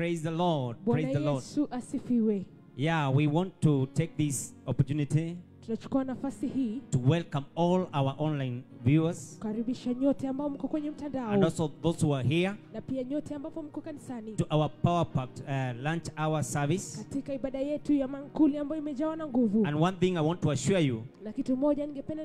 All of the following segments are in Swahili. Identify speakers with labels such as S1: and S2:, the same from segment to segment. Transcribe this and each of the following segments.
S1: Praise the Lord.
S2: bwana
S1: Praise the Lord.
S2: yesu asifiwe
S1: Yeah, we want to take this opportunity
S2: tunachukua nafasi hii
S1: to welcome all our online viewers
S2: kukaribisha nyote ambao mko kwenye
S1: and
S2: mtandao
S1: also those who are here
S2: na pia nyote ambapo mko kanisani
S1: to our Power Packed uh, lunch hour service.
S2: katika ibada yetu ya mankuli ambayo imejawa na nguvu
S1: And one thing I want to assure you
S2: na kitu moja ningependa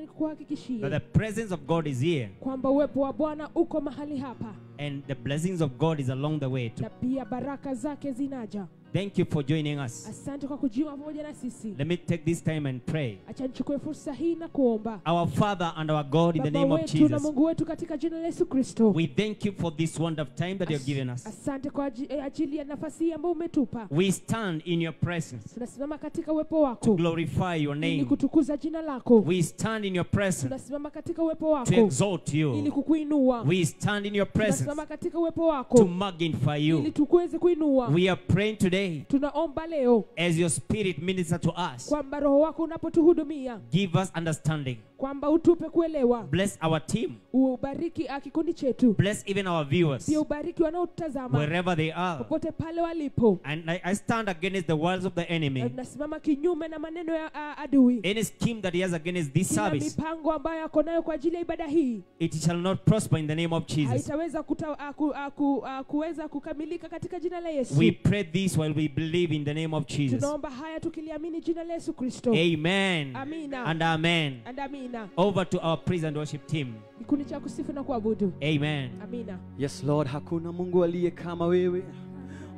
S1: that the presence of God is here
S2: kwamba uwepo wa bwana uko mahali hapa
S1: and the blessings of God is along the way
S2: na pia baraka zake zinaja
S1: Thank you for joining us.
S2: asante kwa kujiunga pamoja na sisi.
S1: Let me take this time and pray.
S2: acha nichukue fursa hii na kuomba.
S1: Our Father and our God, in the name of
S2: wetu na mungu wetu katika jina la yesu kristo.
S1: We thank you for this wonderful time that you have given us.
S2: asante kwa eh, ajili ya nafasi hii ambayo umetupa.
S1: We stand in your presence
S2: tunasimama katika uwepo
S1: to glorify your
S2: ili kutukuza jina lako.
S1: We stand in your presence
S2: tunasimama katika uwepo
S1: to exalt you.
S2: ili kukuinua.
S1: We stand in your presence
S2: tunasimama katika uwepo
S1: to magnify you.
S2: ili tukuweze kuinua.
S1: We are praying today
S2: tunaomba leo
S1: as your spirit minister to us.
S2: kwamba roho wako unapotuhudumia
S1: Give us understanding.
S2: kwamba utupe kuelewa
S1: Bless our team.
S2: ubariki ah, kikundi chetu
S1: Bless even our viewers
S2: pia ubariki wanaotutazama
S1: wherever they are.
S2: popote pale walipo
S1: And I, I stand against the words of the enemy.
S2: nasimama kinyume na maneno ya ah, adui
S1: Any scheme that he has against this
S2: kila
S1: service,
S2: mipango ambayo ako nayo kwa ajili ya ibada hii
S1: it shall not prosper in the name of Jesus.
S2: haitaweza ah, kuweza kukamilika katika jina la yesu
S1: We pray this while we believe in the name of Jesus.
S2: tunaomba haya tukiliamini jina la yesu kristo
S1: Amen.
S2: amina
S1: And amen.
S2: and amina
S1: Over to our praise and worship team.
S2: kikundi cha kusifu na kuabudu
S1: Amen.
S2: amina
S3: Yes Lord, hakuna Mungu aliye kama wewe.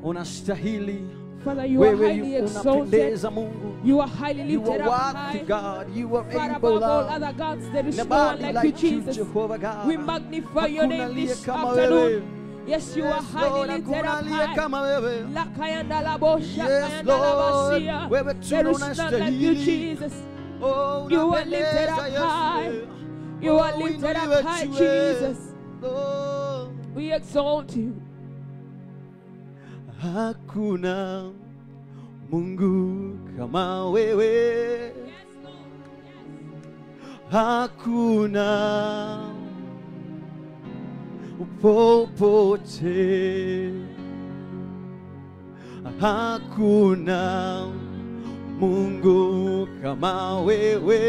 S3: Unastahili
S2: father you are highly exalted you are highly
S3: You
S2: lifted
S3: are
S2: up
S3: worthy
S2: high
S3: God. You are
S2: far
S3: able
S2: above all other gods there is no one like you jesus we magnify your name this afternoon yes you are
S3: Yes,
S2: highly
S3: Lord,
S2: lifted
S3: hakuna
S2: up
S3: aliye
S2: high
S3: kama wewe.
S2: lakayanda la bosha
S3: Yes,
S2: kayanda la
S3: Lord.
S2: basia
S3: Wewe tu
S2: there is none like you
S3: unastahili.
S2: jesus
S3: Oh,
S2: You are
S3: unapendeza
S2: lifted up
S3: Yesu.
S2: high. you
S3: Oh,
S2: are lifted up
S3: uinuliwe
S2: high
S3: juu.
S2: jesus
S3: Oh.
S2: we exalt you
S3: Hakuna Mungu kama wewe. Hakuna popote. Hakuna Mungu kama wewe.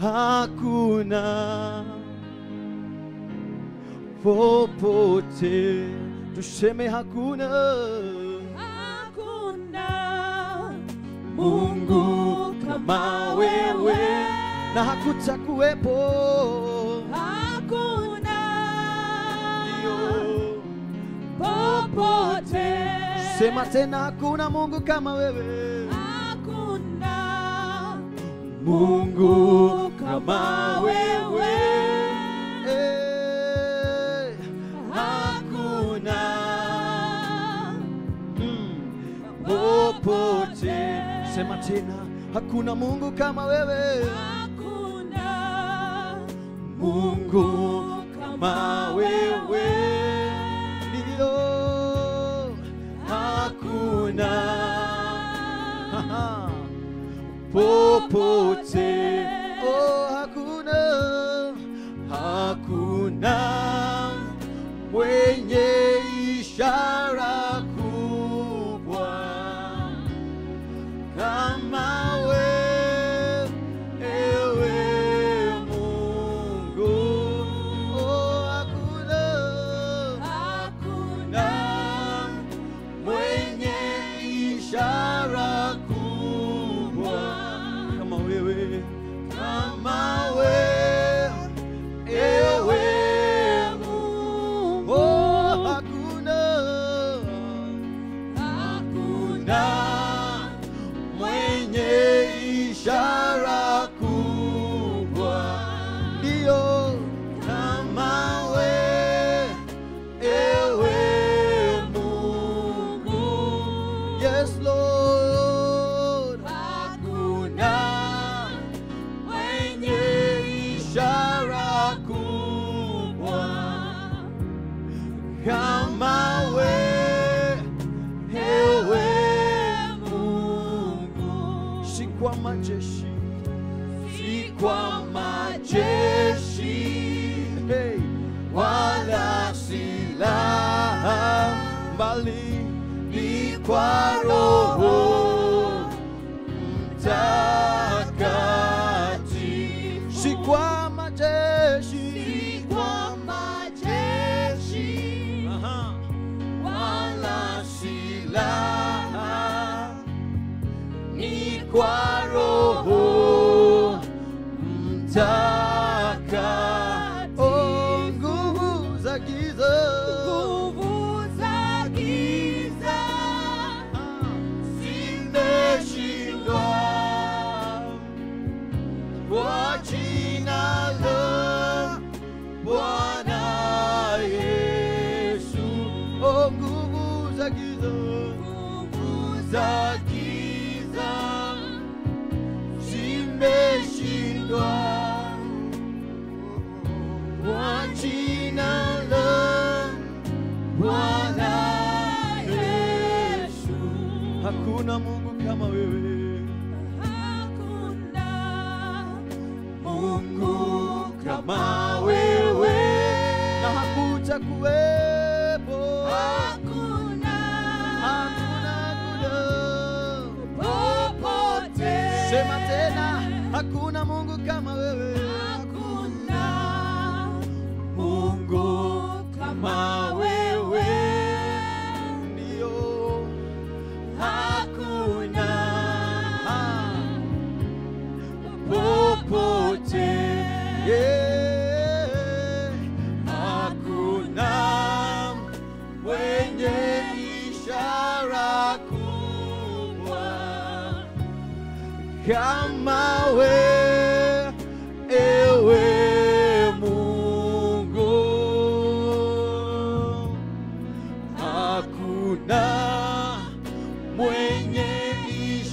S3: Hakuna popote tuseme hakuna
S2: hakuna
S3: Mungu kama wewe na hakutakuwepo
S2: popote.
S3: Sema tena hakuna Mungu kama wewe.
S2: Hakuna
S3: Mungu kama wewe. hey. hakuna mm, popote. Sema tena hakuna Mungu kama wewe.
S2: Hakuna
S3: Mungu kama wewe hakuna popote. Oh hakuna. Hakuna. Mwenye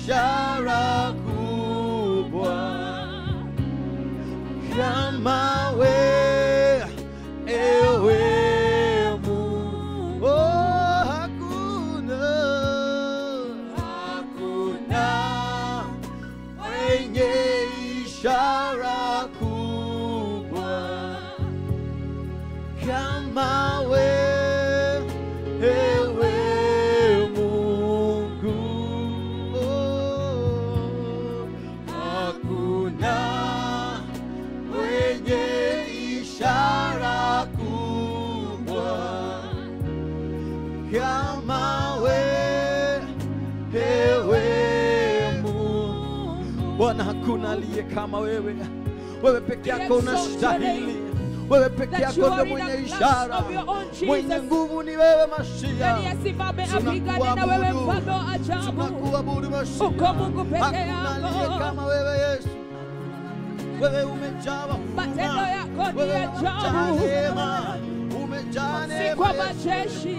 S3: ishara kama wewe. Wewe peke yako unastahili, wewe peke yako ndio mwenye ishara, mwenye nguvu ni wewe Mashia. Tunakuabudu Mashia. Hakuna aliye kama wewe Yesu. Wewe umejawa
S2: Matendo yako ni
S3: wewe
S2: ajabu. si kwa majeshi,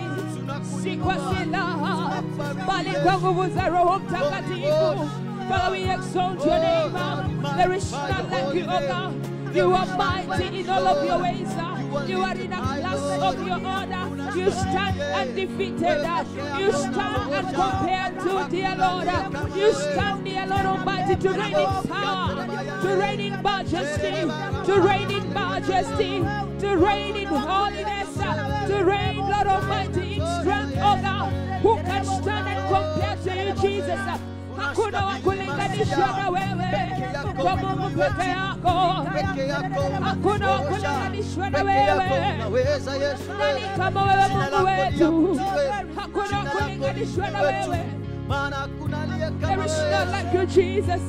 S2: si kwa silaha, bali kwa nguvu za Roho Mtakatifu. Father, we exalt your name. There is none like you, O God. You are mighty in all of your ways. You are in a class of your order. You stand undefeated. You stand uncompared to dear Lord. You stand, dear Lord Almighty, to reign in power, to reign in majesty, to reign in majesty, to reign in holiness, to reign, Lord Almighty, in strength, oh God. Who can stand and compare to you, Jesus? Hakuna wa kulinganishwa na wewe, kwa Mungu peke yako. Hakuna wa kulinganishwa na wewe. Nani kama wewe Mungu wetu? Hakuna wa kulinganishwa na wewe. There is none like you, Jesus.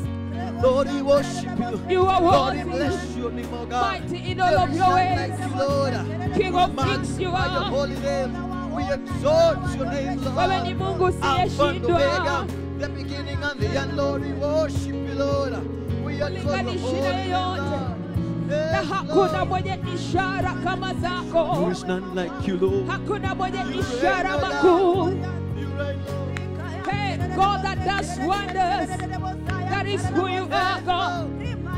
S3: Lord, we worship you.
S2: You are
S3: Lord, we bless your name, God.
S2: Mighty in all
S3: There
S2: of your ways.
S3: like you, Lord.
S2: King of kings you
S3: magnify your holy name. We exalt your name, Lord.
S2: Wewe ni Mungu usiyeshindwa.
S3: Omega, the beginning and the end, Lord. We worship you, Lord. We adore your
S2: Ulinganishi
S3: holy
S2: na
S3: name,
S2: yeyote.
S3: Lord.
S2: Na
S3: Yes,
S2: hakuna
S3: Lord.
S2: mwenye ishara kama
S3: There
S2: zako.
S3: is none like you, Lord.
S2: Hakuna mwenye
S3: You
S2: ishara
S3: reign, oh
S2: makuu.
S3: God. You reign, Lord.
S2: Hey, God that does wonders. That is who you are, God.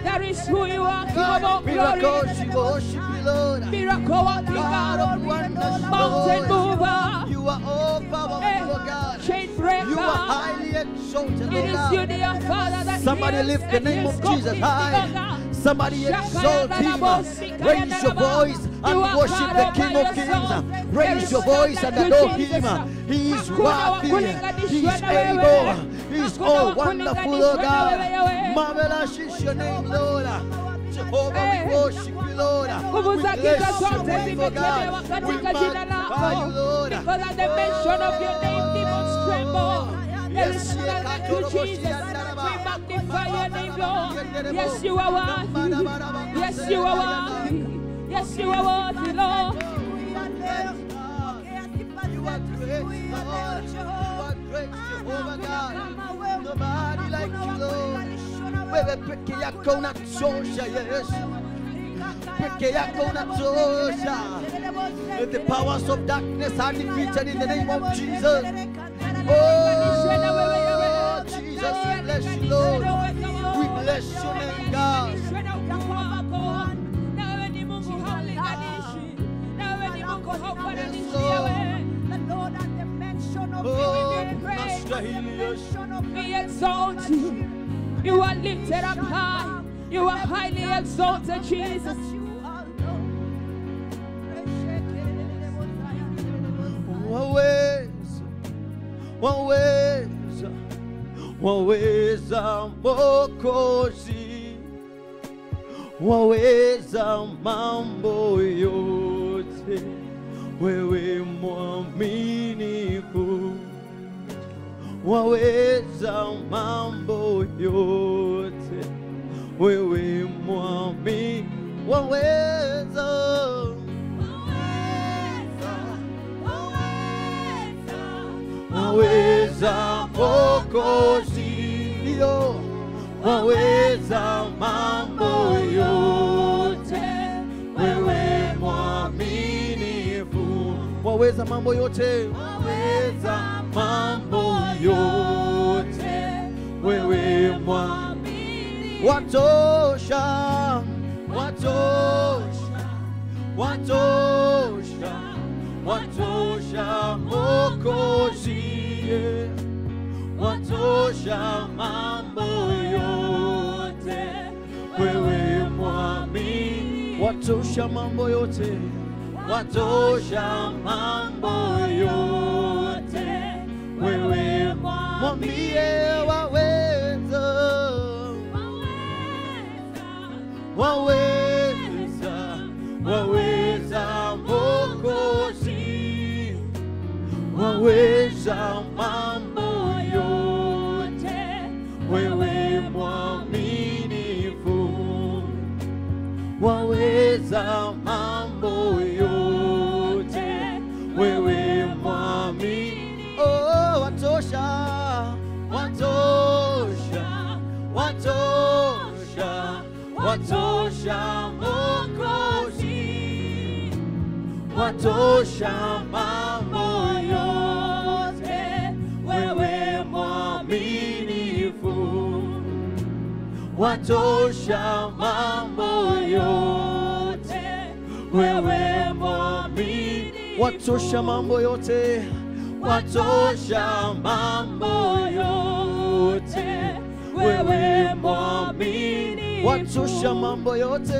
S2: That is who you are, King of all
S3: God, miracles,
S2: glory.
S3: Lord.
S2: Miracle working
S3: God
S2: God. Mountain mover.
S3: You are all powerful,
S2: Hey,
S3: God.
S2: chain
S3: You are
S2: breaker.
S3: highly exalted,
S2: It
S3: oh
S2: is you, dear Father, that
S3: Somebody lift the name of Jesus high. Somebody exalt him. Raise your voice and worship the King of Kings. Raise your voice and adore him. He is worthy. He is able. He is all wonderful, oh God. Marvelous is your name, Lord. Jehovah, we worship you, Lord.
S2: Nguvu
S3: We
S2: za giza
S3: bless your
S2: zote
S3: name, oh
S2: zimekemewa
S3: God. We
S2: katika jina
S3: magnify you,
S2: lako.
S3: Lord.
S2: Because at the mention of your name, demons tremble. There is none like you, Jesus. We magnify your name, Lord. Yes, you are worthy. Yes, you are worthy. Yes, you are worthy, Lord.
S3: You are great, Lord. You are great, Jehovah God. Wewe peke yako unatosha, Yesu. peke yako unatosha. Let the powers of darkness are defeated in the name of Jesus. Oh, Jesus, we bless you, Lord. We bless your name, God. Oh, unastahili Yesu.
S2: We exalt you. You are lifted up high. You are highly exalted, Jesus.
S3: waweza waweza waweza mokozi waweza mambo yote wewe mwaminifu waweza mambo yote. Wewe mwami waweza. Waweza mokozi ndio. Waweza mambo yote. Wewe mwaminifu waweza mambo yote. Waweza mambo yote. Wewe mwamini, watosha. Watosha. Watosha. Watosha mokozi watosha mambo yote. Wewe mwamini. Watosha mambo yote watosha mambo yote. Wewe mwambie waweza. Waweza. Waweza Mwokozi, waweza mambo yote. Wewe mwaminifu. Waweza mambo watosha mokozi watosha mambo yote. Wewe mwaminifu. Watosha mambo yote. Wewe mwaminifu, watosha mambo yote. Watosha mambo yote. Wewe mwamini watosha mambo yote.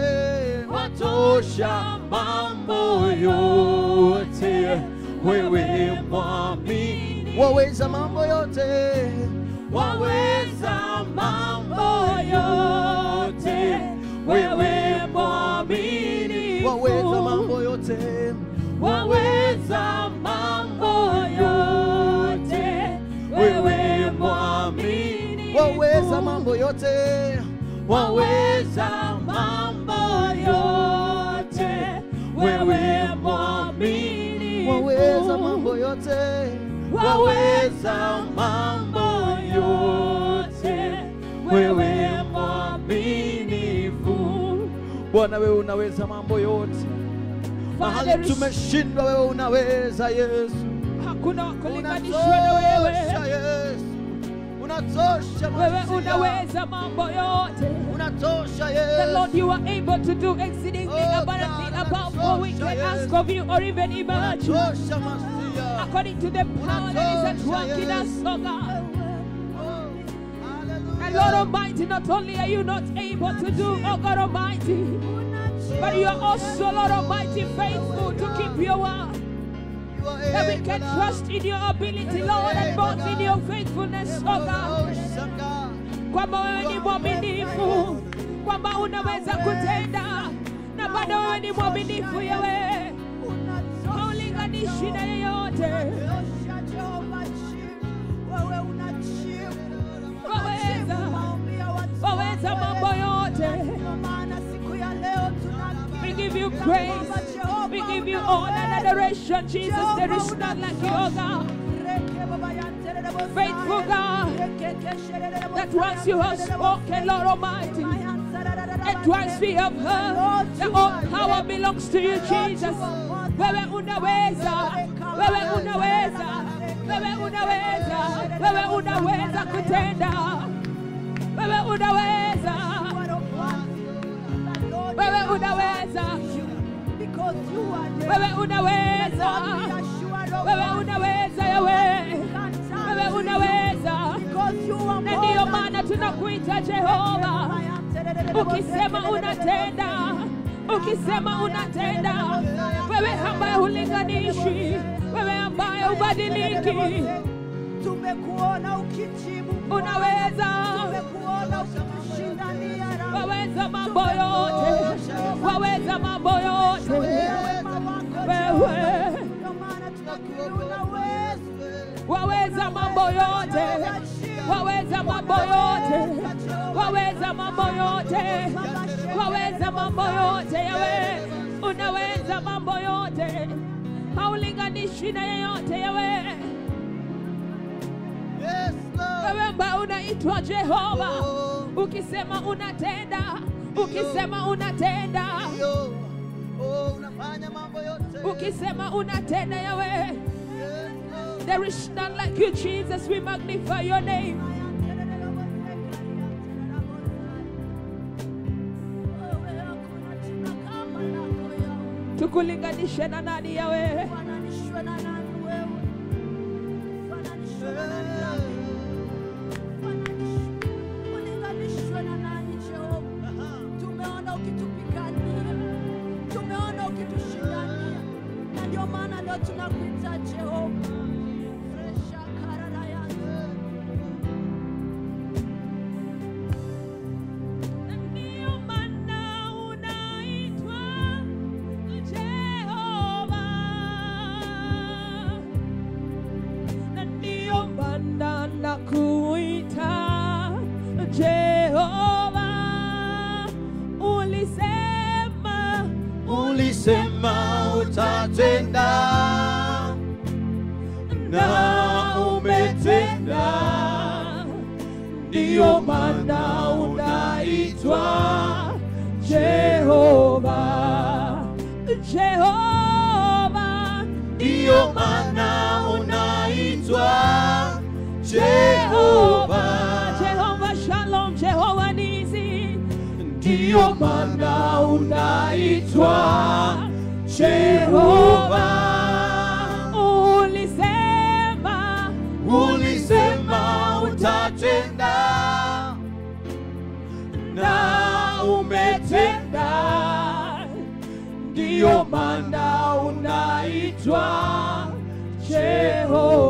S3: Watosha mambo yote. Wewe mwamini. Waweza mambo yote. Waweza mambo yote. Wewe mwamini waweza mambo yote. Waweza mambo yote. Wewe mwamini waweza mambo yote waweza mambo yote wewe mwamini waweza mambo yote. Waweza mambo yote. Wewe mwaminifu bwana wewe unaweza mambo yote. Mahali tumeshindwa wewe unaweza yesu.
S2: hakuna wa kulinganishwa na wewe.
S3: yesu
S2: Wewe unaweza mambo yote.
S3: unatosha
S2: The Lord, you are able to do exceedingly
S3: Oh,
S2: abundantly above what we can
S3: yes.
S2: ask of you or even imagine. According to the power that is at work in us, oh God.
S3: Oh.
S2: And Lord Almighty, not only are you not able to do, oh God Almighty, but you are also, Lord Almighty, faithful to keep your word. That we can trust in your ability, Lord, and both in your faithfulness, oh God. Kwamba wewe ni mwaminifu, kwamba unaweza kutenda na bado wewe ni mwaminifu yewe, haulinganishi na yeyote. Waweza, waweza mambo yote. We give you praise, we give you honor and adoration, Jesus. There is none like you, oh God. Faithful God, that once you have spoken, Lord Almighty, And twice we have heard that all power belongs to you, Jesus. Wewe unaweza, wewe unaweza, wewe unaweza, wewe unaweza kutenda, wewe unaweza, wewe unaweza, wewe unaweza, wewe unaweza, Yawe, wewe. Unaweza, na ndiyo maana tunakuita Jehova. Ukisema unatenda, ukisema unatenda, wewe ambaye hulinganishi, wewe ambaye
S4: ubadiliki,
S2: unaweza, waweza mambo yote, waweza mambo yote, wewe. Waweza mambo yote, waweza mambo yote, waweza mambo yote, waweza mambo yote, yawe. Unaweza mambo yote, haulinganishi na yeyote, yawe. Wewe ambaye unaitwa Jehova, ukisema unatenda, ukisema unatenda,
S3: Yo. Oh, unafanya mambo yote.
S2: ukisema unatenda, yawe there is none like you, Jesus. We magnify your name. tukulinganishe na nani yawe
S4: tumeona leo tunakuita jehova
S3: ndiyo maana unaitwa
S2: Jehova.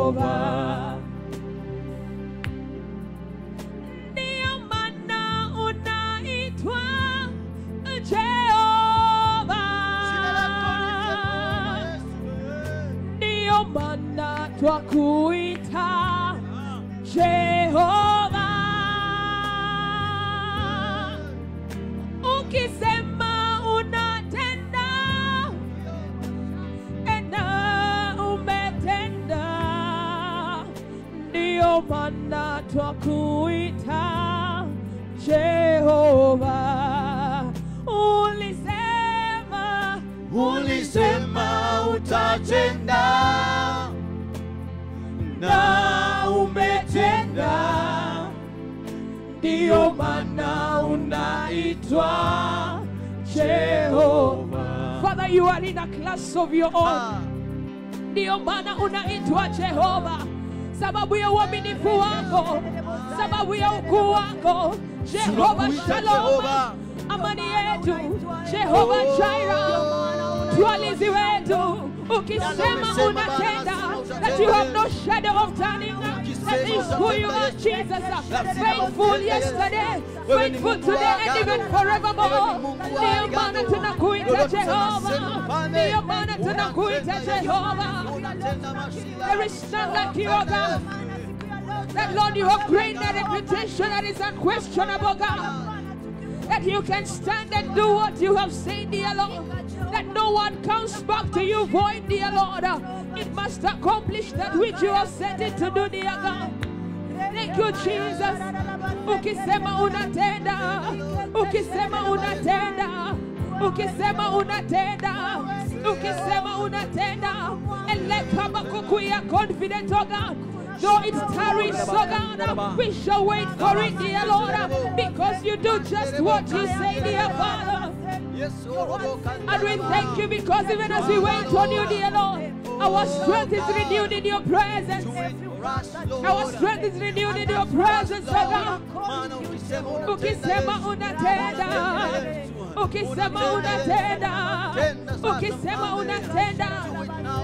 S2: Twakuita Jehova. Ulisema
S3: Ulisema utatenda na umetenda, ndiyo maana unaitwa Jehova.
S2: Father, you are in a class of your own.
S3: Ah,
S2: Ndio maana unaitwa Jehova, sababu ya uaminifu wako, sababu ya ukuu wako. Jehova
S3: shaloma
S2: Shalom, amani yetu. Jehova jaira twalizi wetu. Ukisema unatenda, that you have no shadow of turning. Who you are, Jesus. Faithful yesterday, faithful today, and even forevermore. Ndio maana tunakuita Jehova, ndio maana tunakuita Jehova. There is none like you, O God. That Lord, you have great a reputation that is unquestionable, God. That you can stand and do what you have said, dear Lord. That no one comes back to you void, dear Lord. It must accomplish that which you have set it to do, dear God. Thank you Jesus. Ukisema unatenda, ukisema unatenda, ukisema unatenda, ukisema unatenda. And let Habakkuk we are confident, oh God. Though it tarries, oh God, we shall wait for it, dear Lord, because you do just what you say, dear Father. And we thank you because even as we wait on you, dear Lord, our strength is renewed in your presence. Our strength is renewed in your presence, Father. Ukisema unatenda, ukisema unatenda, ukisema unatenda,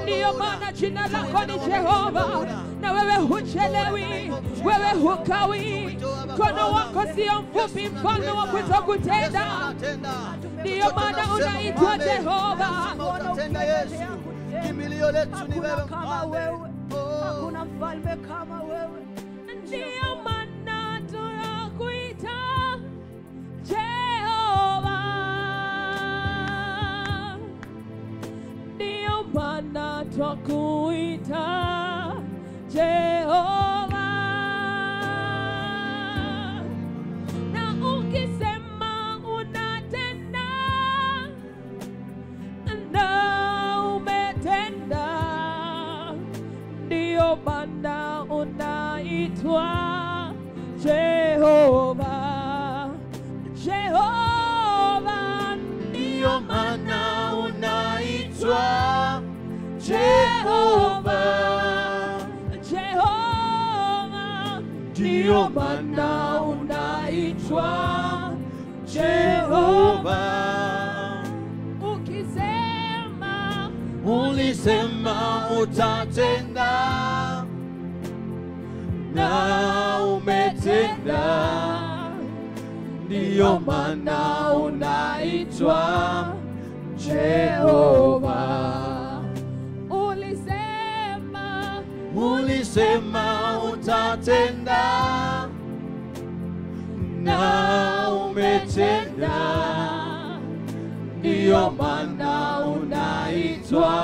S2: ndiyo maana jina lako ni Jehova, na wewe huchelewi, wewe hukawi, mkono wako sio mfupi, mfalme wa kutokutenda, ndiyo maana unaitwa Jehova.
S3: Kimbilio letu ni wewe
S4: kama wewe, hakuna mfalme kama wewe.
S2: Ndiyo maana tunakuita Jehova. Ndiyo maana twakuita Jehova. Na ukisema maana unaitwa Jehova. Jehova,
S3: Ndiyo maana unaitwa.
S2: Jehova.
S3: Jehova,
S2: ndiyo maana unaitwa Jehova. Ukisema
S3: Ulisema utatenda na umetenda, ndiyo maana unaitwa Jehova.
S2: ulisema
S3: Ulisema utatenda na umetenda, ndiyo maana unaitwa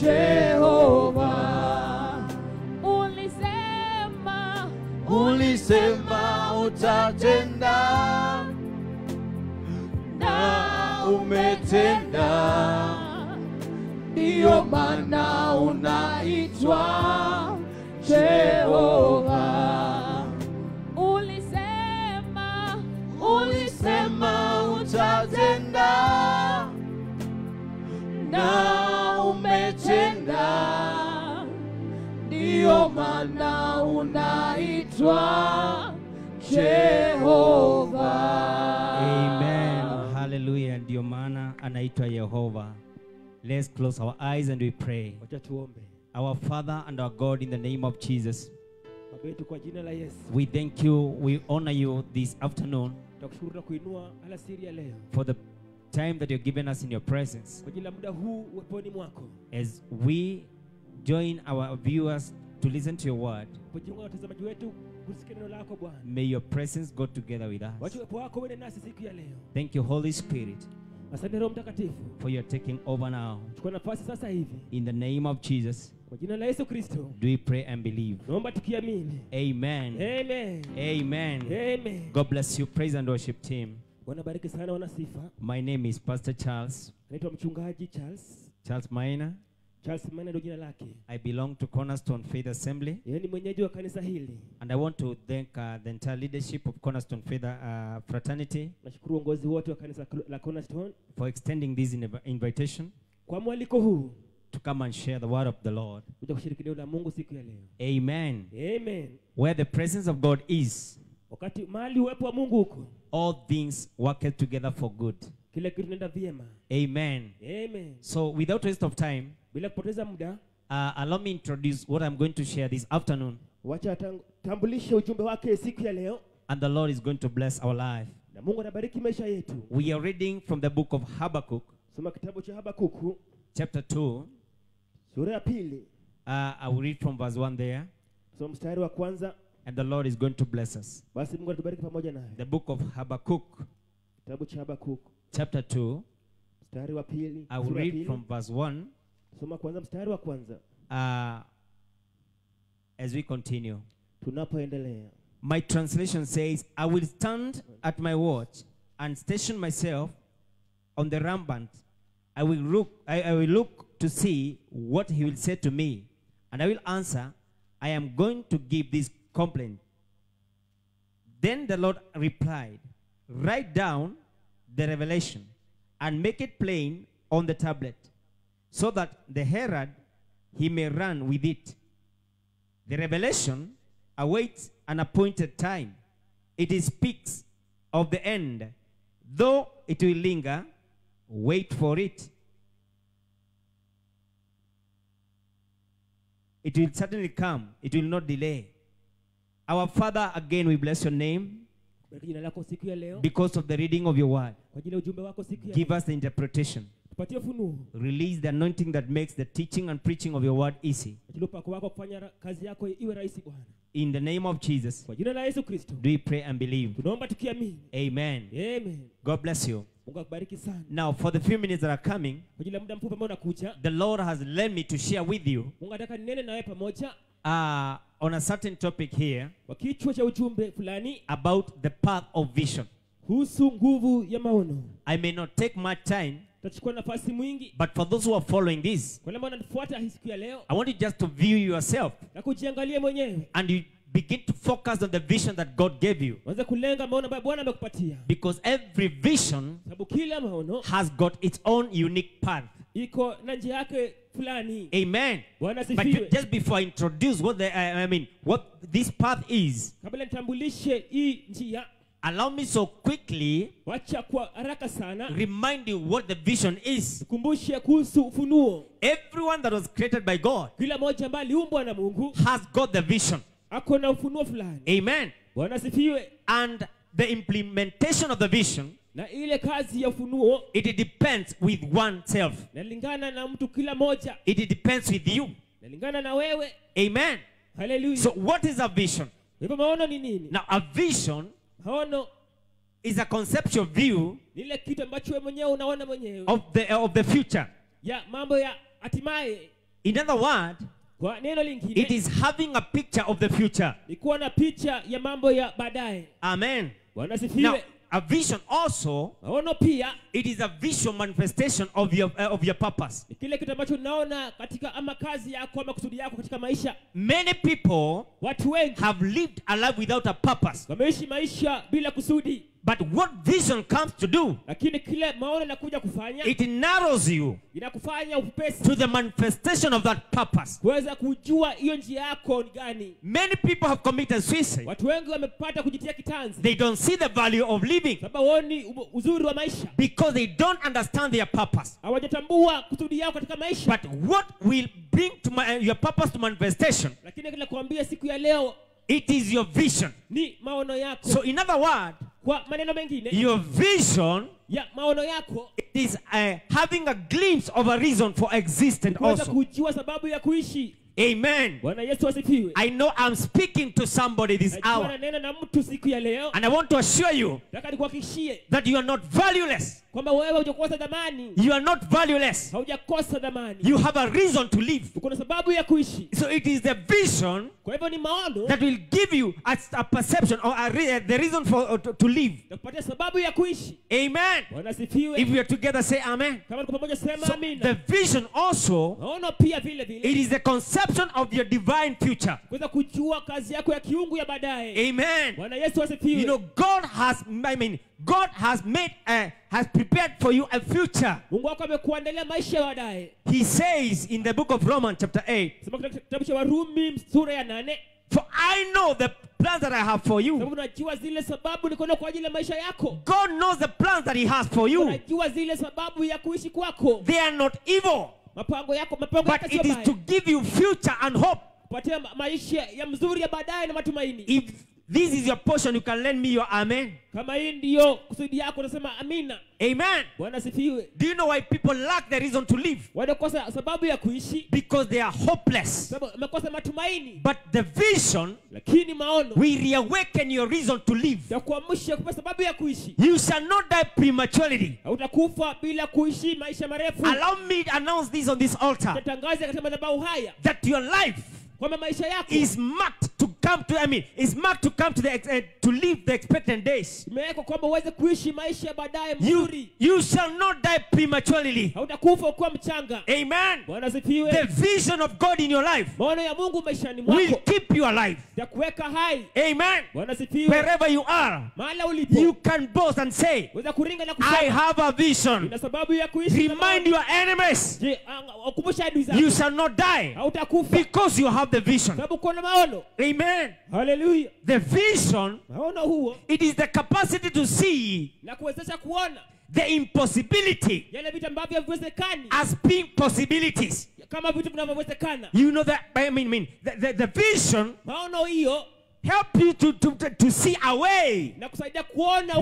S3: Jehova.
S2: Ulisema
S3: utatenda. Na umetenda, ndiyo maana unaitwa Jehova.
S2: ulisema
S3: Ulisema utatenda. Na ndiyo maana unaitwa Jehova.
S1: Amen. Hallelujah. Ndio maana anaitwa Yehova. Let's close our eyes and we pray.
S5: wacha tuombe
S1: Our Father and our God in the name of Jesus.
S5: baba yetu kwa jina la yesu
S1: We thank you. We honor you this afternoon
S5: tunakushukuru na kuinua alasiri ya leo
S1: for the time that you've given us in your presence.
S5: kwa ajili ya muda huu uweponi mwako
S1: As we join our viewers to listen to your word,
S5: pojiunga na watazamaji wetu kusikia neno lako bwana
S1: may your presence go together with
S5: wacha
S1: us.
S5: uwepo wako uende nasi siku ya leo
S1: Thank you, Holy Spirit,
S5: asante roho mtakatifu
S1: for your taking over now.
S5: chukua nafasi sasa hivi
S1: In the name of Jesus,
S5: kwa jina la yesu kristo
S1: do we pray and believe.
S5: naomba tukiamini
S1: Amen.
S5: amen
S1: Amen.
S5: amen
S1: God bless you. Praise and worship team.
S5: bwana bariki sana wana
S1: My name is Pastor Charles,
S5: naitwa mchungaji charles
S1: Charles Minor.
S5: Charles mana ndio jina lake
S1: I belong to Cornerstone Faith Assembly,
S5: yeye ni mwenyeji wa kanisa hili
S1: and I want to thank uh, the entire leadership of Cornerstone Faith uh, Fraternity
S5: nashukuru uongozi wote wa kanisa la cornerstone
S1: for extending this inv- invitation
S5: kwa mwaliko huu
S1: to come and share the word of the Lord.
S5: kuja kushiriki neno la mungu siku ya leo
S1: Amen.
S5: amen
S1: Where the presence of God is,
S5: wakati mahali uwepo wa mungu huko
S1: all things work together for good.
S5: kila kitu kinaenda vyema
S1: Amen.
S5: amen
S1: So, without waste of time,
S5: bila kupoteza muda
S1: uh, allow me introduce what I'm going to share this afternoon,
S5: wacha tambulishe ujumbe wake siku ya leo.
S1: And the Lord is going to bless our life.
S5: na mungu anabariki maisha yetu.
S1: We are reading from the book of Habakkuk,
S5: soma kitabu cha habakuku
S1: chapter 2.
S5: sura ya pili.
S1: Uh, I will read from verse 1 there,
S5: soma mstari wa kwanza.
S1: And the Lord is going to bless us.
S5: basi mungu anatubariki pamoja naye
S1: The book of Habakkuk,
S5: kitabu cha habakuku
S1: chapter 2.
S5: mstari wa pili
S1: I will read from verse 1
S5: soma kwanza mstari wa kwanza
S1: uh, as we continue.
S5: tunapoendelea
S1: My translation says, I will stand at my watch and station myself on the rampart. I will look, I, I will look to see what he will say to me, and I will answer, I am going to give this complaint. Then the Lord replied, Write down the revelation and make it plain on the tablet, so that the Herod he may run with it. The revelation awaits an appointed time. It speaks of the end. Though it will linger, wait for it. It will certainly come, it will not delay. Our Father, again, we bless your name
S5: bariki jina lako siku ya leo
S1: because of the reading of your word.
S5: kwa ajili ya ujumbe wako siku ya
S1: Give us the interpretation.
S5: Tupatie funuo
S1: Release the anointing that makes the teaching and preaching of your word easy.
S5: kwa upako wako kufanya kazi yako iwe rahisi bwana
S1: In the name of Jesus,
S5: kwa jina la yesu kristo
S1: do we pray and believe.
S5: tunaomba tukiamini
S1: Amen.
S5: amen
S1: God bless you. Now, for the few minutes that are coming, the Lord has led me to share with you uh, on a certain topic here about the path of vision. I may not take much time,
S5: tutachukua nafasi mwingi
S1: but for those who are following this,
S5: wale ambao wanatufuata hii siku ya leo
S1: I want you just to view yourself
S5: na kujiangalia mwenyewe
S1: and you begin to focus on the vision that God gave you. Because every vision
S5: kila maono
S1: has got its own unique path.
S5: iko na njia yake fulani
S1: Amen. But just before I introduce what the, I mean, what this path is, allow me so quickly
S5: wacha kwa haraka sana
S1: remind you what the vision is.
S5: kumbushe kuhusu ufunuo
S1: Everyone that was created by God
S5: kila mmoja ambaye aliumbwa na mungu
S1: has got the vision.
S5: ako na ufunuo fulani
S1: Amen.
S5: bwana sifiwe.
S1: And the implementation of the vision,
S5: na ile kazi ya ufunuo
S1: it depends with oneself.
S5: nalingana na mtu kila moja
S1: It depends with you.
S5: nalingana na wewe
S1: Amen.
S5: Hallelujah.
S1: So what is a vision?
S5: hivyo maono ni nini
S1: Now a vision
S5: maono
S1: is a conceptual view
S5: ni kitu ambacho wewe mwenyewe unaona mwenyewe
S1: of the of the future.
S5: ya mambo ya hatimaye
S1: In other word
S5: kwa neno
S1: it
S5: lingine
S1: is having a picture of the future.
S5: ni kuwa na picha ya mambo ya baadaye
S1: Amen.
S5: bwana
S1: Now,
S5: asifiwe
S1: a vision also
S5: naona pia
S1: it is a visual manifestation of your uh, of your purpose.
S5: kile kitu ambacho unaona katika ama kazi yako ama kusudi yako katika maisha
S1: Many people
S5: watu wengi
S1: have lived a life without a purpose.
S5: wameishi maisha bila kusudi
S1: But what vision comes to do,
S5: lakini kile maono inakuja kufanya
S1: it narrows you to the manifestation of that purpose.
S5: kuweza kujua hiyo njia yako ni gani
S1: Many people have committed suicide.
S5: watu wengi wamepata kujitia kitanzi
S1: They don't see the value of living
S5: sababu waoni uzuri wa maisha
S1: because they don't understand their purpose.
S5: hawajatambua kusudi yao katika maisha
S1: But what will bring to my, your purpose to manifestation?
S5: lakini kile siku ya leo
S1: It is your vision.
S5: ni maono yako
S1: So, in other words,
S5: kwa maneno mengine
S1: your vision
S5: ya maono yako
S1: is uh, having a glimpse of a reason for existence also.
S5: kujua sababu ya kuishi
S1: Amen. I know I'm speaking to somebody this hour, and I want to assure you that you are not valueless. You are not valueless. You have a reason to live. So it is the vision that will give you a, a perception or a re- the reason for uh, to, to live. Amen. If we are together, say Amen. So the vision also it is the conception of your divine future.
S5: kuweza kujua kazi yako ya kiungu ya baadaye
S1: Amen.
S5: bwana yesu asifiwe
S1: You know, God has, I mean, God has made, a, has prepared for you a future.
S5: mungu wako amekuandalia maisha ya baadaye
S1: He says in the book of Romans, chapter 8,
S5: sema kitabu cha warumi sura ya nane
S1: For I know the plans that I have for you. God knows the plans that He has for you. They are not evil,
S5: mapango yako mapango
S1: but it is to give you future and hope.
S5: patia maisha ya mzuri ya baadaye na matumaini
S1: If this is your portion, you can lend me your amen.
S5: kama hii ndiyo kusudi yako unasema amina
S1: Amen.
S5: bwana sifiwe.
S1: Do you know why people lack the reason to live?
S5: wanakosa sababu ya kuishi
S1: Because they are hopeless.
S5: sababu wamekosa matumaini
S1: But the vision
S5: lakini maono
S1: will reawaken your reason to live.
S5: ya kuamsha kupa sababu ya kuishi
S1: You shall not die prematurely.
S5: Utakufa bila kuishi maisha marefu
S1: Allow me to announce this on this altar
S5: tatangaza katika madhabahu haya
S1: that your life
S5: kwamba maisha yako
S1: is marked to come to, I mean, is marked to come to the, uh, to live the expectant days.
S5: imewekwa kwamba uweze kuishi maisha ya baadaye
S1: You,
S5: mzuri
S1: you shall not die prematurely.
S5: hautakufa ukiwa mchanga
S1: Amen.
S5: bwana
S1: The vision of God in your life
S5: maono ya mungu maishani
S1: will keep you alive.
S5: ya hai
S1: Amen.
S5: bwana asifiwe
S1: Wherever you are,
S5: mahala
S1: you can boast and say,
S5: weza kuringa na
S1: I have a vision.
S5: ina sababu ya kuishi
S1: Remind your enemies,
S5: Je, wakumbusha adui
S1: you shall not die
S5: hautakufa
S1: because you have the vision.
S5: sababu uko na maono
S1: Amen.
S5: Haleluya
S1: The vision,
S5: maono huo.
S1: it is the capacity to see
S5: na kuwezesha kuona.
S1: the impossibility
S5: yale vitu ambavyo haviwezekani.
S1: as being possibilities.
S5: kama vitu vinavyowezekana.
S1: You know that, I mean, mean the, the, the vision
S5: maono hiyo
S1: help you to, to, to, see a way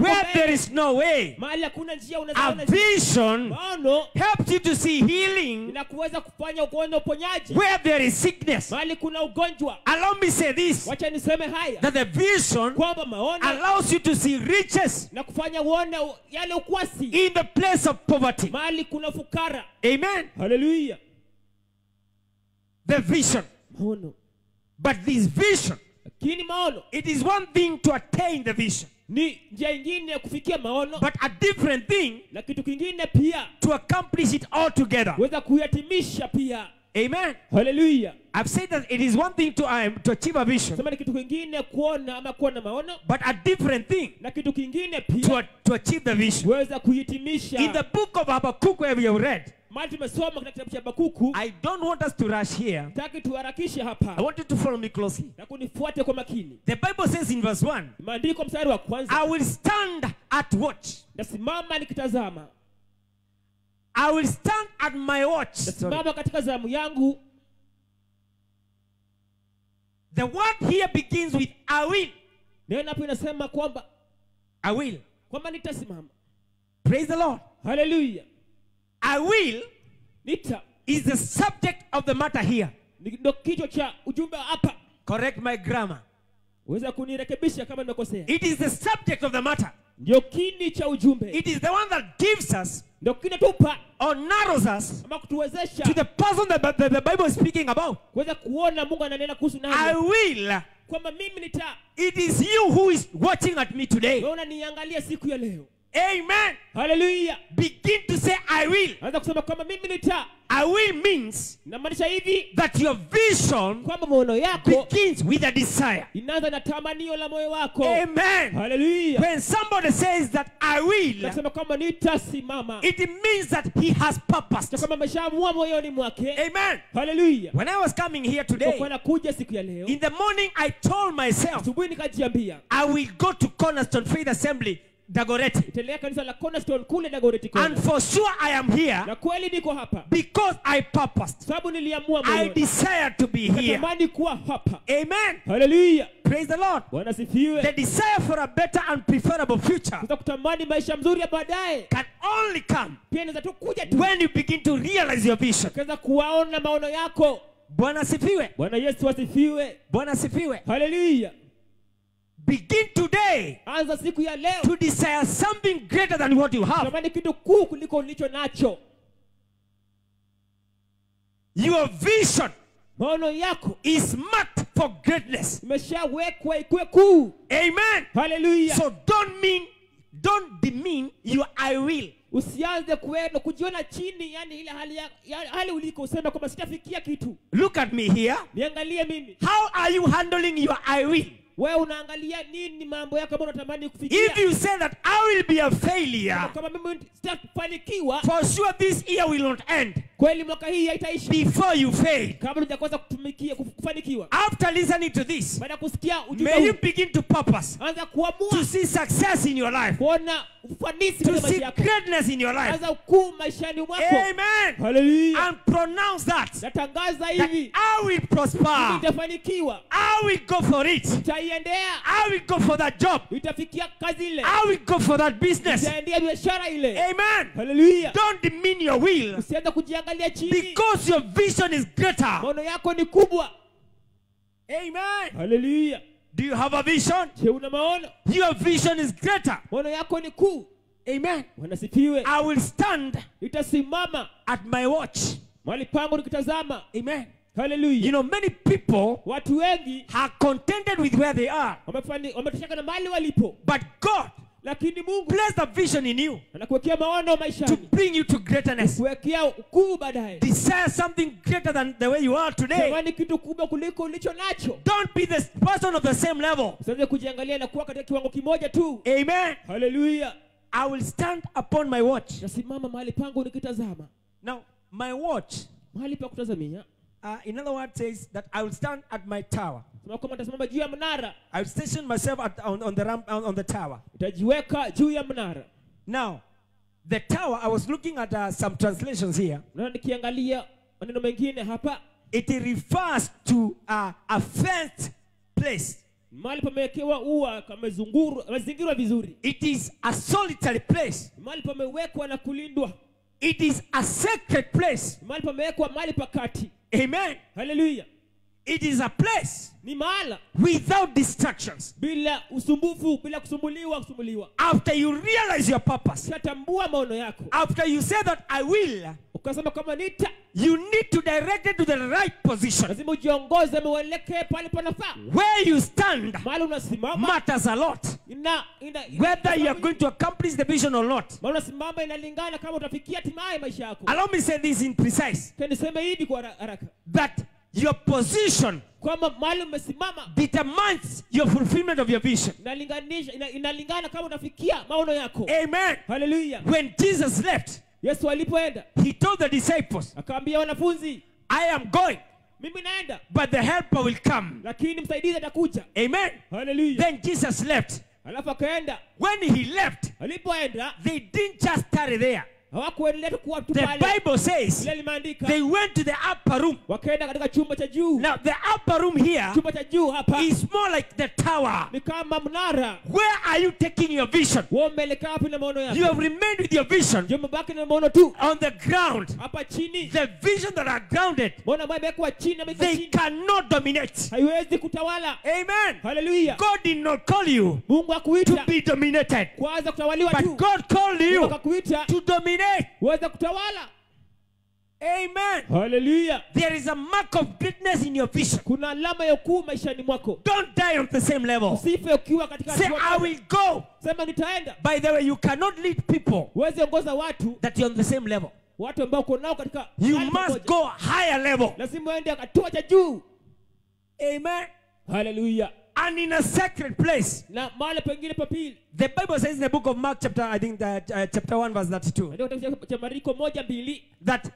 S1: where there is no way. A vision helps you to see healing where there is sickness. Allow me say this that the vision allows you to see riches in the place of poverty. Amen.
S5: Hallelujah.
S1: The vision. But this vision,
S5: lakini maono
S1: it is one thing to attain the vision,
S5: ni njia ingine ya kufikia maono
S1: but a different thing
S5: na kitu kingine pia
S1: to accomplish it all together.
S5: Weza kuyatimisha pia
S1: Amen.
S5: haleluya
S1: I've said that it is one thing to, um, to achieve a vision,
S5: sema ni kitu kingine kuona ama kuwa maono
S1: but a different thing
S5: na kitu kingine
S1: to,
S5: pia
S1: to achieve the vision. In the book of Habakkuk, where we have read,
S5: mali tumesoma katika kitabu cha bakuku
S1: I don't want us to rush here.
S5: taki tuharakishe
S1: I want you to follow me closely.
S5: na kunifuate kwa makini
S1: The Bible says in verse 1
S5: maandiko mstari wa kwanza
S1: I will stand at watch.
S5: nasimama nikitazama
S1: I will stand at my watch.
S5: Nasimama katika zamu yangu
S1: The word here begins with I will.
S5: neno hapo inasema kwamba
S1: I will.
S5: kwamba nitasimama
S1: Praise the Lord.
S5: haleluya
S1: I will
S5: nita
S1: is the subject of the matter here.
S5: ndo kichwa cha ujumbe hapa
S1: Correct my grammar.
S5: uweza kunirekebisha kama nimekosea
S1: It is the subject of the matter.
S5: ndio kini cha ujumbe
S1: It is the one that gives us
S5: ndio kinatupa
S1: or narrows us
S5: ama kutuwezesha
S1: to the person that the, the Bible is speaking about.
S5: kuweza kuona mungu ananena kuhusu nani.
S1: I will.
S5: kwamba mimi nita
S1: It is you who is watching at me today.
S5: naona niangalie siku ya leo
S1: Amen.
S5: Hallelujah.
S1: Begin to say I will.
S5: anza kusema kwamba mimi nita
S1: I will means
S5: hivi
S1: that your vision
S5: kwamba maono yako
S1: begins with a desire.
S5: inaanza na tamanio la moyo wako
S1: Amen.
S5: Hallelujah.
S1: When somebody says that I will,
S5: nasema kwamba nitasimama
S1: it means that he has purpose.
S5: kwamba ameshaamua moyoni mwake
S1: Amen.
S5: Hallelujah.
S1: When I was coming here today,
S5: kwa nakuja siku ya leo
S1: in the morning I told myself
S5: asubuhi nikajiambia
S1: I will go to Cornerstone Faith Assembly, Dagoretti.
S5: itelea kanisa la cornerstone kule dagoreti
S1: And for sure I am here
S5: na kweli niko hapa
S1: because I purposed.
S5: sababu niliamua
S1: I desire to be here.
S5: natamani kuwa hapa
S1: Amen.
S5: Hallelujah.
S1: Praise the Lord.
S5: bwana
S1: The desire for a better and preferable future
S5: kutamani maisha mzuri ya baadaye
S1: can only come
S5: pia inaweza tu kuja tu
S1: when you begin to realize your vision.
S5: ukaweza kuwaona maono yako
S1: Bwana sifiwe.
S5: bwana yesu asifiwe
S1: Bwana sifiwe.
S5: haleluya
S1: Begin today
S5: anza siku ya leo
S1: to desire something greater than what you have.
S5: tamani kitu kuu kuliko ulicho nacho
S1: Your vision
S5: maono yako
S1: is marked for greatness.
S5: imeshawekwa ikuwe kuu
S1: Amen.
S5: haleluya
S1: So don't mean, don't demean your I will.
S5: usianze kuenda kujiona chini yani ile hali, ya, ya, hali uliko useme kwamba sitafikia kitu
S1: Look at me here.
S5: niangalie mimi
S1: How are you handling your I will?
S5: Wewe unaangalia nini mambo yako ambayo unatamani
S1: If you say that I will be a failure,
S5: kama mimi
S1: for sure this year will not end.
S5: kweli mwaka hii haitaishi.
S1: Before you fail.
S5: kabla hujakosa kutumikia kufanikiwa.
S1: After listening to this,
S5: baada kusikia ujumbe
S1: may you begin to purpose
S5: anza
S1: to see success in your life,
S5: kuona ufanisi
S1: to
S5: maisha
S1: see
S5: to see
S1: greatness in your life.
S5: anza ukuu maishani mwako.
S1: Amen.
S5: hallelujah.
S1: And pronounce that,
S5: natangaza hivi.
S1: I will prosper.
S5: nitafanikiwa.
S1: I will go for it.
S5: Nitaiendea
S1: I will go for that job.
S5: nitafikia kazi ile
S1: I will go for that business.
S5: nitaendea biashara ile
S1: Amen.
S5: haleluya
S1: Don't demean your will
S5: usianze kujiangalia chini
S1: because your vision is greater.
S5: maono yako ni kubwa
S1: Amen.
S5: haleluya
S1: Do you have a vision?
S5: je una maono
S1: Your vision is greater.
S5: maono yako ni kuu
S1: Amen.
S5: wanasifiwe
S1: I will stand
S5: nitasimama
S1: at my watch.
S5: mahali pangu nikitazama
S1: Amen. You
S5: haleluya
S1: know, many people
S5: watu wengi
S1: are contented with where they are,
S5: wametosheka na mahali walipo
S1: but God
S5: lakini mungu
S1: placed a vision in you
S5: anakuwekea maono
S1: to bring you to greatness.
S5: kuwekea ukuu baadaye
S1: Desire something greater than the way you are today.
S5: tamani kitu kubwa kuliko ulicho nacho
S1: Don't be the person of the same level.
S5: usianze kujiangalia na kuwa katika kiwango kimoja tu
S1: Amen.
S5: Hallelujah.
S1: I will stand upon my watch.
S5: nasimama mahali pangu nikitazama
S1: Now, my watch,
S5: mahali pa kutazamia
S1: uh, in other words, says that I will stand at my tower. I will station myself at, on, on the ramp, on, on the tower. Now, the tower, I was looking at uh, some translations here. It refers to uh, a fenced place.
S5: mahali pamewekewa ua kamezingirwa vizuri
S1: It is a solitary place.
S5: mahali pamewekwa na kulindwa
S1: It is a sacred place.
S5: mahali pamewekwa mahali pakati
S1: Amen.
S5: haleluya
S1: It is a place
S5: ni mahala
S1: without distractions.
S5: bila usumbufu bila kusumbuliwa kusumbuliwa
S1: After you realize your purpose,
S5: ukishatambua maono yako
S1: after you say that I will,
S5: ukasema kama nita
S1: you need to direct it to the right position.
S5: lazima ujiongoze mwelekee pale panafaa
S1: Where you stand
S5: mahali unasimama
S1: matters a lot.
S5: ina, ina,
S1: Whether you are going to accomplish the vision or not.
S5: mahali unasimama inalingana kama utafikia hatimaye maisha yako
S1: Allow me say this in precise
S5: Tena niseme hivi kwa haraka
S1: that your position
S5: kwamba mahali umesimama
S1: determines your fulfillment of your vision.
S5: inalinganisha ina, inalingana kama unafikia maono yako
S1: Amen.
S5: haleluya
S1: When Jesus left,
S5: yesu alipoenda
S1: he told the disciples,
S5: akaambia wanafunzi
S1: I am going,
S5: mimi naenda
S1: but the helper will come.
S5: lakini msaidizi atakuja
S1: Amen.
S5: haleluya
S1: Then Jesus left.
S5: alafu akaenda
S1: When he left,
S5: alipoenda
S1: they didn't just tarry there. The Bible says they went to the upper room. Now, the upper room here is more like the tower. Where are you taking your vision? You have remained with your vision on the ground. The vision that are grounded, they cannot dominate. Amen.
S5: Hallelujah.
S1: God did not call you to be dominated, but God called you to dominate.
S5: Uweze kutawala
S1: Amen.
S5: Hallelujah.
S1: There is a mark of greatness in your vision.
S5: kuna alama ya ukuu maishani mwako
S1: Don't die on the same level.
S5: usife ukiwa katika
S1: Say, I will go.
S5: sema nitaenda
S1: By the way, you cannot lead people
S5: uweze ongoza watu
S1: that you're on the same level.
S5: watu ambao uko nao katika
S1: You must go higher level.
S5: lazima uende hatua cha juu
S1: Amen.
S5: haleluya
S1: And in a sacred place.
S5: na mahali pengine pa pili.
S1: The Bible says in the book of Mark, chapter I think that, uh, chapter 1 verse thirty-two,
S5: Katika kitabu cha mariko moja mbili.
S1: That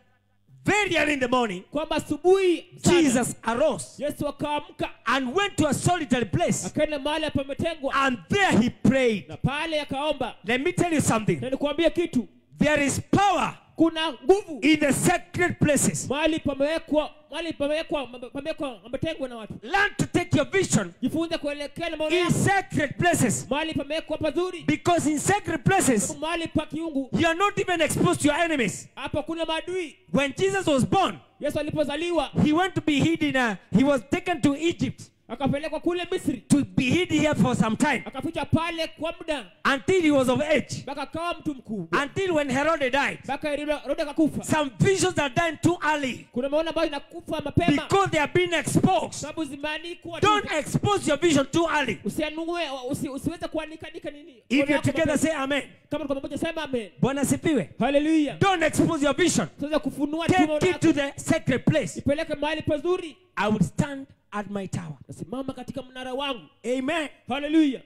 S1: very early in the morning,
S5: kwamba asubuhi
S1: Jesus arose
S5: yesu akaamka.
S1: and went to a solitary place,
S5: akaenda mahali pametengwa.
S1: And there he prayed.
S5: na pale akaomba.
S1: Let me tell you something.
S5: na nikuambie kitu.
S1: There is power
S5: kuna nguvu.
S1: In the sacred places.
S5: mahali pamewekwa mahali pamewekwa pamewekwa pametengwa na watu.
S1: Learn to take your vision
S5: jifunze kuelekea na maono
S1: in
S5: secret
S1: sacred places,
S5: mahali pamewekwa pazuri.
S1: Because in sacred places
S5: mahali pa kiungu.
S1: you are not even exposed to your enemies.
S5: hapo kuna maadui.
S1: When Jesus was born,
S5: yesu alipozaliwa
S1: he went to be hidden in he was taken to Egypt
S5: akapelekwa kule misri
S1: to be hid here for some time
S5: akaficha pale kwa muda
S1: until he was of age.
S5: mpaka akawa mtu mkubwa
S1: Until when Herod died,
S5: mpaka herode akakufa
S1: some visions are dying too early
S5: kuna maono ambayo inakufa mapema
S1: because they are being exposed.
S5: sababu zimeanikwa.
S1: Don't expose your vision too early.
S5: usianue usi, usiweze kuanikanika nini
S1: If
S5: you
S1: together, say amen.
S5: kama kwa pamoja sema amen
S1: Bwana sifiwe.
S5: haleluya
S1: Don't expose your vision.
S5: sasa kufunua
S1: Take it to the sacred place.
S5: ipeleke mahali pazuri
S1: I will stand at my tower.
S5: nasimama katika mnara wangu
S1: Amen.
S5: Hallelujah.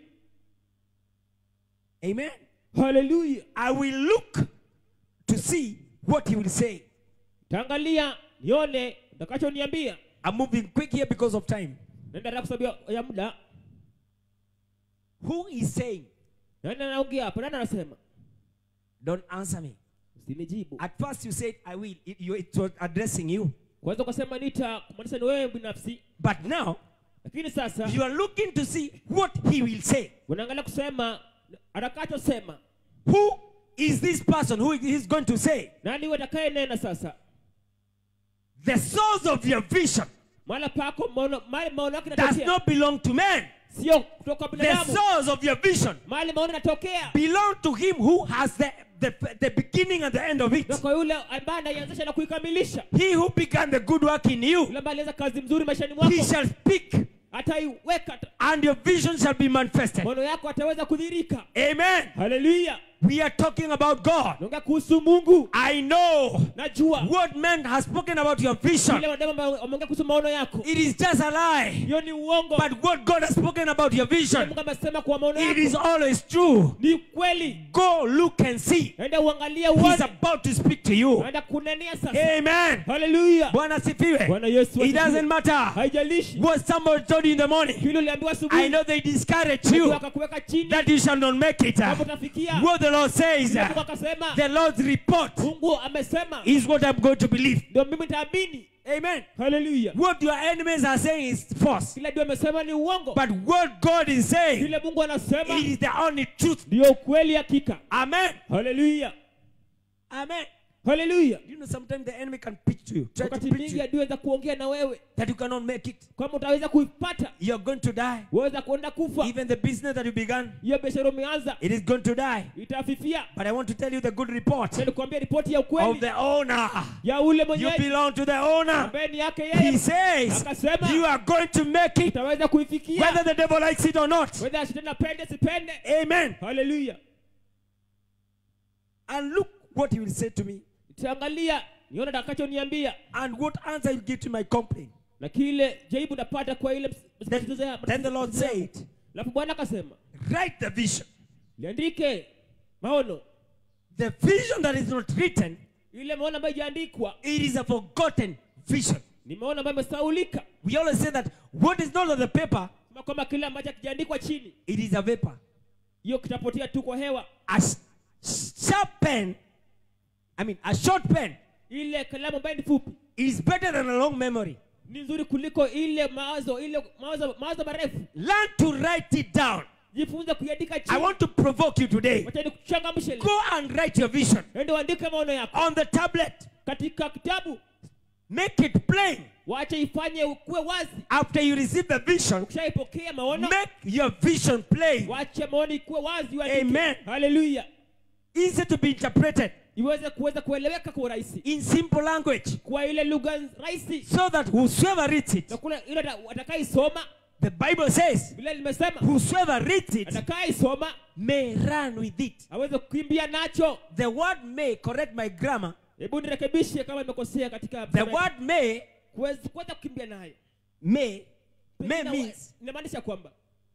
S1: Amen.
S5: Hallelujah.
S1: I will look to see what he will say.
S5: taangalia nione utakachoniambia
S1: I'm moving quick here because of time.
S5: naenda haraka kwa sababu ya- ya muda
S1: Who is saying?
S5: nani anaongea hapa nani anasema
S1: Don't answer me.
S5: usinijibu
S1: At first you said I will. It, you, it was addressing you.
S5: Kwanza ukasema nita kumaanisha ni wewe binafsi.
S1: But now
S5: lakini sasa
S1: you are looking to see what he will say.
S5: unaangalia kusema atakachosema.
S1: Who is this person? Who is going to say?
S5: nani huyo atakaye nena sasa?
S1: The source of your vision
S5: mahala pako maono yako
S1: does not belong to men
S5: sio kutoka kwa
S1: The source of your vision
S5: mahali maono inatokea.
S1: belong to him who has the, the, the beginning and the end of it.
S5: kwa yule ambaye anaianzisha na kuikamilisha
S1: He who began the good work in you,
S5: yule ambaye alianza kazi mzuri maishani
S1: he shall speak,
S5: ataiweka
S1: and your vision shall be manifested.
S5: maono yako ataweza kudhirika
S1: Amen.
S5: haleluya
S1: We are talking about God.
S5: kuhusu mungu
S1: I know
S5: najua
S1: what man has spoken about your vision.
S5: wameongea kuhusu maono yako
S1: It is just a lie.
S5: hiyo ni uongo
S1: But what God has spoken about your vision,
S5: mungu amesema kwa maono
S1: it is always true.
S5: ni kweli
S1: Go look and see.
S5: enda uangalie
S1: He's about to speak to you.
S5: enda kunenea sasa
S1: Amen.
S5: Hallelujah.
S1: Bwana sifiwe.
S5: bwana yesu
S1: It doesn't matter
S5: haijalishi
S1: what somebody told you in the morning.
S5: kile uliambiwa
S1: I know they discouraged you
S5: akakuweka chini
S1: that you shall not make it.
S5: kama utafikia
S1: What the Lord says, the Lord's report is what I'm going to believe. Amen.
S5: Hallelujah.
S1: What your enemies are saying is false. But what God is saying, is the only truth. Amen.
S5: Hallelujah.
S1: Amen.
S5: Haleluya
S1: You know, sometimes the enemy can preach to you, try to
S5: wakati mingi adiweza kuongea na wewe
S1: that you cannot make it.
S5: kama utaweza kuipata
S1: You're going to die.
S5: waweza kuenda kufa
S1: Even the business that you began,
S5: hiyo biashara umeanza
S1: it is going to die.
S5: itafifia
S1: But I want to tell you the good report
S5: nikuambia ripoti ya ukweli of
S1: the owner.
S5: ya ule
S1: You belong to the owner.
S5: ambaye ni yake yeye He
S1: says
S5: akasema
S1: you are going to make it
S5: utaweza kuifikia
S1: whether the devil likes it or not.
S5: whether shetani apende sipende
S1: Amen.
S5: haleluya
S1: And look what he will say to me
S5: nitaangalia nione atakachoniambia
S1: and what answer you give to my complaint.
S5: na kile jaibu napata kwa ile
S1: Then, then the Lord said,
S5: alafu bwana akasema
S1: Write the vision.
S5: liandike maono
S1: The vision that is not written,
S5: ile maono ambayo ijaandikwa
S1: it is a forgotten vision.
S5: ni maono ambayo imesaulika
S1: We always say that what is not on the paper,
S5: kwamba kile ambacho kijaandikwa chini
S1: it is a vapor.
S5: hiyo kitapotea tu kwa hewa
S1: A sharp pen, I mean, a short pen,
S5: ile kalamu ambayo ni fupi
S1: is better than a long memory.
S5: ni nzuri kuliko ile mawazo ile mawazo mawazo marefu
S1: Learn to write it down.
S5: jifunze kuiandika
S1: I want to provoke you today.
S5: wacha nikuchangamshe.
S1: Go and write your vision
S5: ende uandike maono yako
S1: on the tablet.
S5: katika kitabu
S1: Make it plain.
S5: wache ifanye ukuwe wazi
S1: After you receive the vision,
S5: ukishaipokea maono
S1: make your vision plain.
S5: wache maono ikuwe wazi.
S1: Amen.
S5: haleluya
S1: Easy to be interpreted
S5: iweze kuweza kueleweka kwa urahisi.
S1: In simple language.
S5: Kwa ile lugha rahisi.
S1: So that whosoever reads it,
S5: na kuna ile
S1: the Bible says, whosoever reads it may run with it.
S5: aweze kukimbia nacho.
S1: The word may, correct my grammar,
S5: hebu nirekebishe kama nimekosea katika
S1: the word may, may, may means,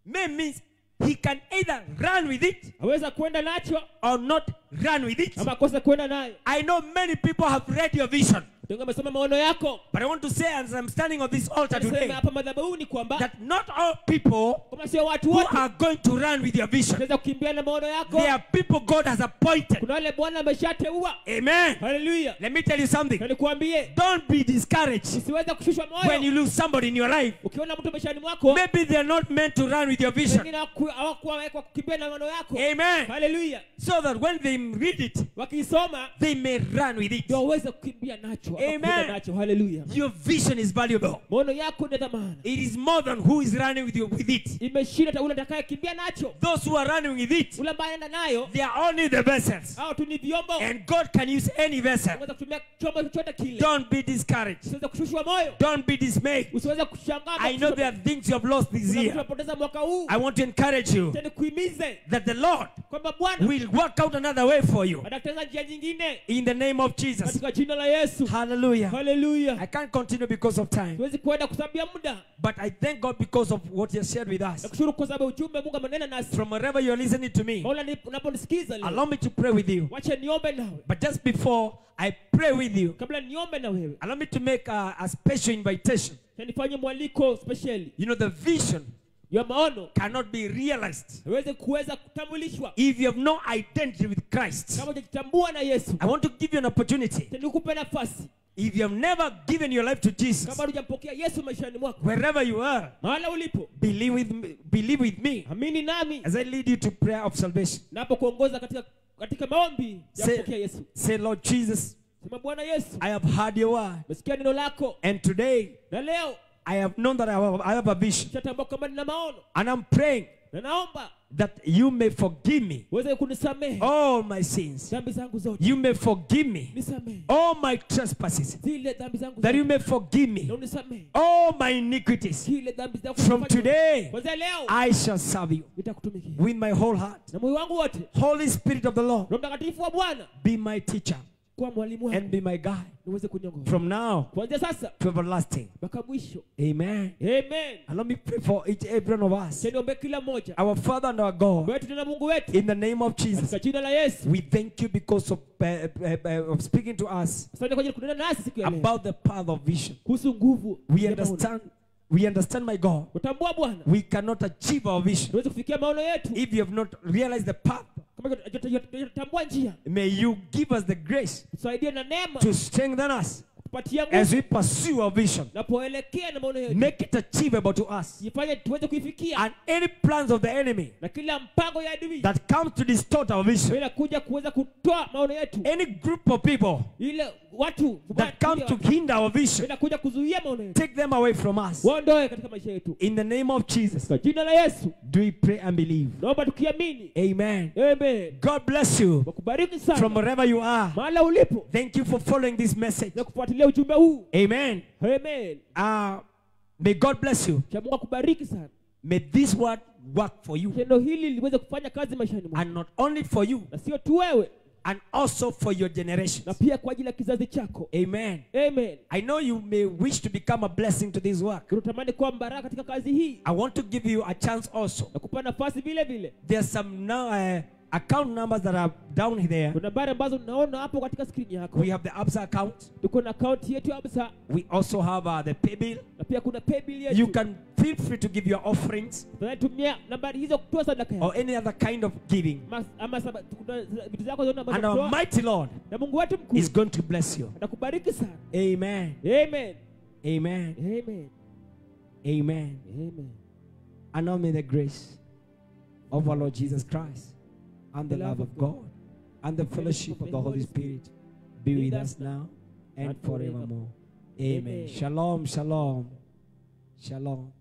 S1: may means he can either run with it
S5: aweza kwenda nacho
S1: or not run with it.
S5: ama akose kwenda nayo
S1: I know many people have read your vision,
S5: tenga amesoma maono yako
S1: but I want to say, as I'm standing on this altar today,
S5: hapa madhabahuni kwamba
S1: that not all people
S5: kama sio watu
S1: who
S5: wote
S1: are going to run with your vision.
S5: wanaweza kukimbia na maono yako
S1: There are people God has appointed.
S5: kuna wale bwana ameshateua
S1: Amen.
S5: haleluya
S1: Let me tell you something.
S5: nikuambie
S1: Don't be discouraged
S5: usiweze kushushwa moyo
S1: when you lose somebody in your life.
S5: ukiona mtu maishani mwako
S1: Maybe they are not meant to run with your vision.
S5: wengine hawaku- hawakuwa kukimbia na maono yako
S1: Amen.
S5: haleluya
S1: So that when they read it,
S5: wakisoma
S1: they may run with it.
S5: ndio waweze kukimbia nacho
S1: Amen.
S5: nacho haleluya
S1: Your vision is valuable.
S5: maono yako ni dhamana
S1: It is more than who is running with you with it.
S5: imeshinda hata ule atakayekimbia nacho
S1: Those who are running with it,
S5: ule ambaye anaenda nayo
S1: they are only the vessels.
S5: au tu ni vyombo
S1: And God can use any vessel.
S5: unaweza kutumia chombo chochote kile
S1: Don't be discouraged.
S5: usiweze kushushwa moyo
S1: Don't be dismayed.
S5: usiweze kushangaa
S1: I know there are things you have lost this year.
S5: tunapoteza mwaka huu
S1: I want to encourage you that the Lord will work out another way for you. In the name of Jesus.
S5: katika yesu
S1: Hallelujah. I can't continue because of time. But I thank God because of what you shared with us. From wherever you're listening to me, allow me to pray with you. But just before I pray with you, allow me to make a, a special invitation. You know, the vision
S5: ya maono
S1: cannot be realized
S5: aweze kuweza kutambulishwa
S1: if you have no identity with Christ.
S5: kama hujajitambua na yesu
S1: I want to give you an opportunity.
S5: Nikupe nafasi
S1: If you have never given your life to Jesus, wherever you are, believe with me, believe with me
S5: amini nami
S1: as I lead you to prayer of salvation.
S5: napo katika katika maombi ya
S1: Say,
S5: kupokea yesu
S1: say, Lord Jesus,
S5: sema bwana yesu
S1: I have heard your word,
S5: mesikia neno lako
S1: and today
S5: na leo
S1: I have known that I have, I have a vision, and I'm praying that you may forgive me all my sins. You may forgive me all my trespasses. That you may forgive me all my iniquities. From today, I shall serve you with my whole heart. Holy Spirit of the Lord, be my teacher
S5: kuwa mwalimu wangu and
S1: be my guide.
S5: Niweze kuniongoza.
S1: From now
S5: kuanzia sasa
S1: to everlasting.
S5: mpaka mwisho.
S1: Amen.
S5: amen.
S1: And let me pray for each every one of us.
S5: niombe kila mmoja.
S1: Our Father and our God,
S5: wetu na mungu wetu.
S1: In the name of Jesus,
S5: katika jina la yesu.
S1: We thank you because of, uh, uh, of speaking to us
S5: asante kwa ajili kunena nasi siku ya leo.
S1: about the path of vision.
S5: kuhusu nguvu
S1: We understand, we understand, my God, we cannot achieve our vision. If you have not realized the path. May you give us the grace to strengthen us as we pursue our vision. Make it achievable to us. And any plans of the enemy that comes to distort our vision,
S5: kuweza kutoa maono yetu.
S1: Any group of people
S5: watu
S1: that come to hinder our vision,
S5: bila kuzuia maono yetu.
S1: Take them away from us.
S5: waondoe katika maisha yetu.
S1: In the name of Jesus,
S5: kwa jina la yesu.
S1: Do we pray and believe?
S5: naomba tukiamini.
S1: Amen.
S5: amen.
S1: God bless you.
S5: Wakubariki
S1: from wherever you are.
S5: mahala ulipo.
S1: Thank you for following this message.
S5: na kufuatilia ujumbe huu.
S1: Amen.
S5: amen.
S1: Uh, may God bless you.
S5: cha mungu akubariki sana.
S1: May this word work for you.
S5: tendo hili liweze kufanya kazi maishani mwako.
S1: And not only for you,
S5: na sio tu wewe
S1: and also for your
S5: na pia kwa ajili ya kizazi chako
S1: Amen.
S5: amen
S1: I know you may wish to become a blessing to this work.
S5: unatamani kuwa baraka katika kazi hii
S1: I want to give you a chance also.
S5: na kupa nafasi vile vile
S1: There's some now, uh, account numbers that are down there.
S5: kuna ambazo unaona hapo katika skrini yako
S1: We have the ABSA account.
S5: tuko na akaunti yetu absa
S1: We also have uh, the pay bill.
S5: na pia kuna paybill
S1: You
S5: yetu
S1: can feel free to give your offerings
S5: tunatumia nambari hizo kutoa sadaka yako
S1: or any other kind of giving.
S5: Ama vitu zako ambazo
S1: And our mighty Lord
S5: na mungu wetu mkuu
S1: is going to bless you.
S5: atakubariki sana
S1: Amen.
S5: amen
S1: Amen.
S5: amen
S1: Amen.
S5: amen
S1: And now may the grace of our Lord Jesus Christ and the love of God and the fellowship of the Holy Spirit be with us now and forevermore.
S5: Amen.
S1: Shalom, shalom, shalom.